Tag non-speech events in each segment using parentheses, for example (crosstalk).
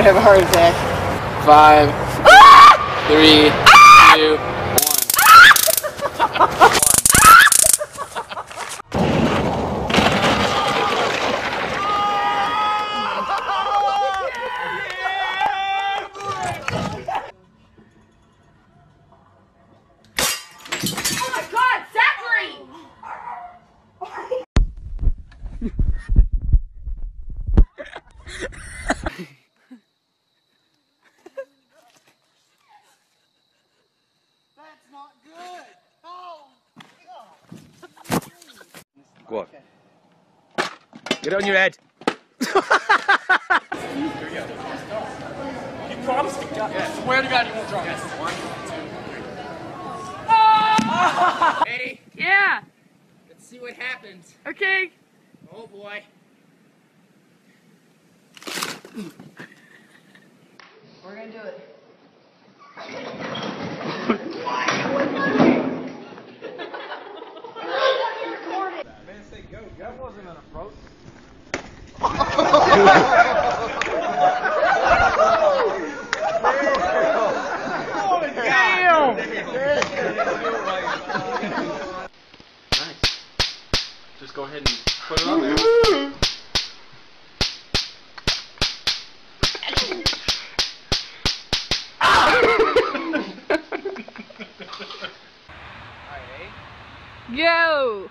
I have a heart attack. five ah! three Five, three, two, Get on your head. (laughs) Swear to God you won't drop. Yes. One, two, ah! three. Ready? Yeah, Let's see what happens. okay. Oh boy. We're gonna do it. Just go ahead and put it on there. Oh!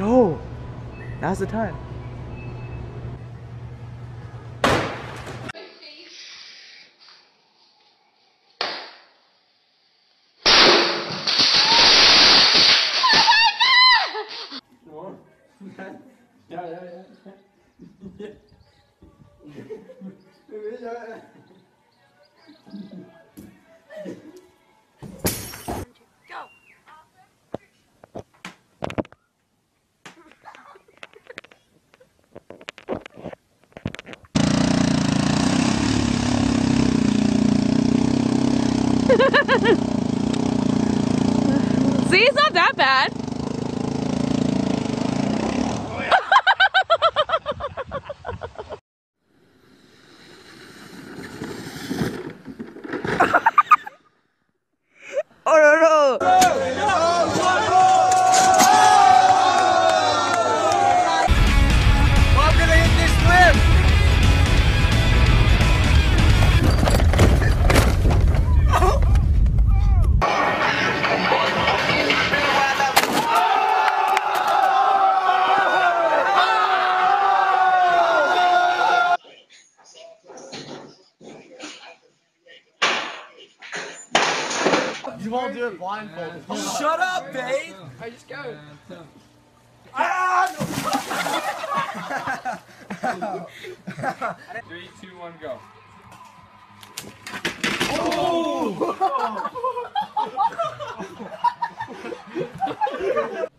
Go. Now's the time. (laughs) (laughs) See, it's not that bad. Oh (laughs) You won't do it blindfolded. Shut up, babe. I just go. Ah! Three, two, one, go. (laughs) (laughs)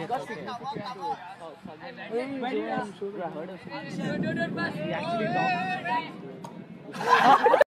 Do it, do it, do it, fast.